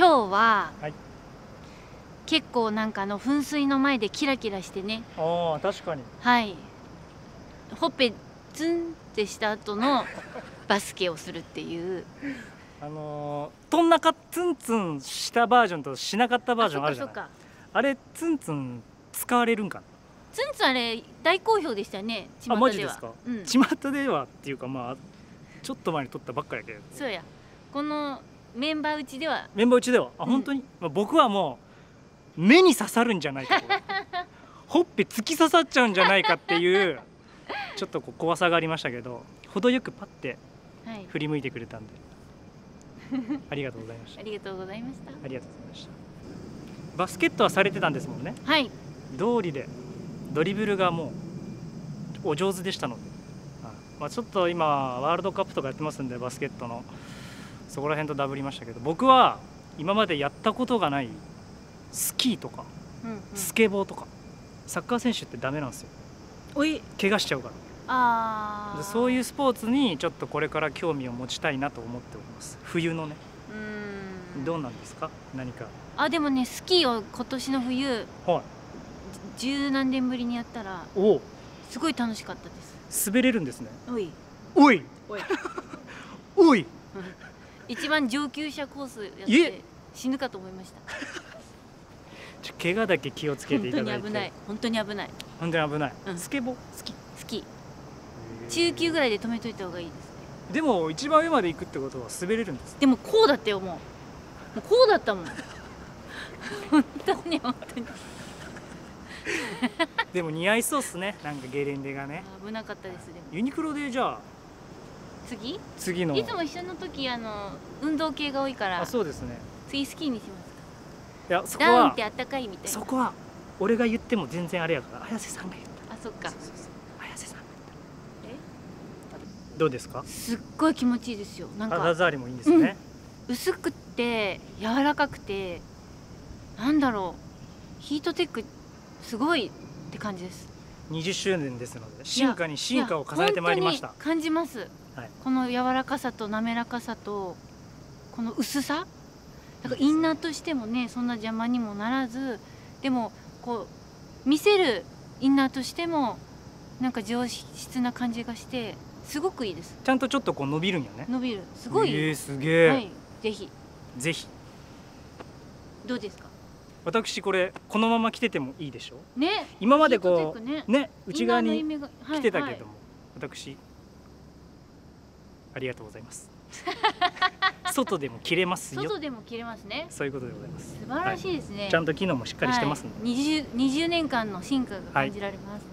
今日は、はい。結構なんかあの噴水の前でキラキラしてね。ああ確かに。はい。ほっぺツンってした後の バスケをするっていう。あのー、とんなかツンツンしたバージョンとしなかったバージョンあるじゃない。あれツンツン使われるんかツンツンあれ大好評でしたよね巷あでは。マジですか？うん、巷ではっていうかまあちょっと前に撮ったばっかやけど。そうや。このメンバーうちでは。メンバーうちでは？あうん。本当に、まあ、僕はもう目に刺さるんじゃないかと。ほっぺ突き刺さっちゃうんじゃないかっていうちょっとこう怖さがありましたけど程よくパッてはい。振り向いてくれたんで。ありがとうございました。ありがとうございました。ありがとうございました。バスケットはされてたんですもんね。はい。通りでドリブルがもうお上手でしたので、はい。まあ、ちょっと今ワールドカップとかやってますんでバスケットのそこら辺とダブりましたけど僕は今までやったことがないスキーとかうんうん。スケボーとか、サッカー選手ってダメなんですよ。おい。怪我しちゃうから。あでそうういうスポーツにちょっとこれから興味を持ちたいなと思っております。冬のね。うーん。どうなんですか？何か。あでもねスキーを今年の冬はい。十何年ぶりにやったらお。おすごい楽しかったです。滑れるんですね。おい。おい。おい。おい一番上級者コースやっえ？て死ぬかと思いました。ちょ怪我だけ気をつけて本当いただいて。に危ない。本当に危ない。本当に危ない、うん。スケボー？好きスキー。中級ぐらいで止めといた方がいいですね。でも一番上まで行くってことは滑れるんですでもこうだったよもう。もうこうだったもん。本当に本当に。でも似合いそうっすね。なんかゲレンデがね。危なかったですでも。ユニクロでじゃあ次？次の。いつも一緒の時あの運動系が多いからあそうですね。次スキーにしますいやそこかダウンっはてあったかいみたいな。そこは俺が言っても全然あれやから綾瀬さんが言っあそったか。そうそうそう。綾瀬さんがえ言った。どうですか？すっごい気持ちいいですよ。なん肌か触りもいいんですね、薄くって柔らかくてなんだろう。ヒートテックすごいって感じです20周年ですので進化に進化を重ねてまいりました。感じます、はい。この柔らかさと滑らかさとこの薄さ。だからインナーとしてもねそんな邪魔にもならずでもこう見せるインナーとしてもなんか上質な感じがしてすごくいいです。ちゃんとちょっとこう伸びるんよね。伸びる。すごい、えー、すげえ、はい。ぜひ。ぜひ。どうですか？私これこのまま着ててもいいでしょ？ね。今までこうね。内側に着てたけどはい。も、私ありがとうございます。外でも着れますよ。外でも着れますね。そういうことでございます。素晴らしいですね、ちゃんと機能もしっかりしてますんで、はい、20, 20年間の進化が感じられます、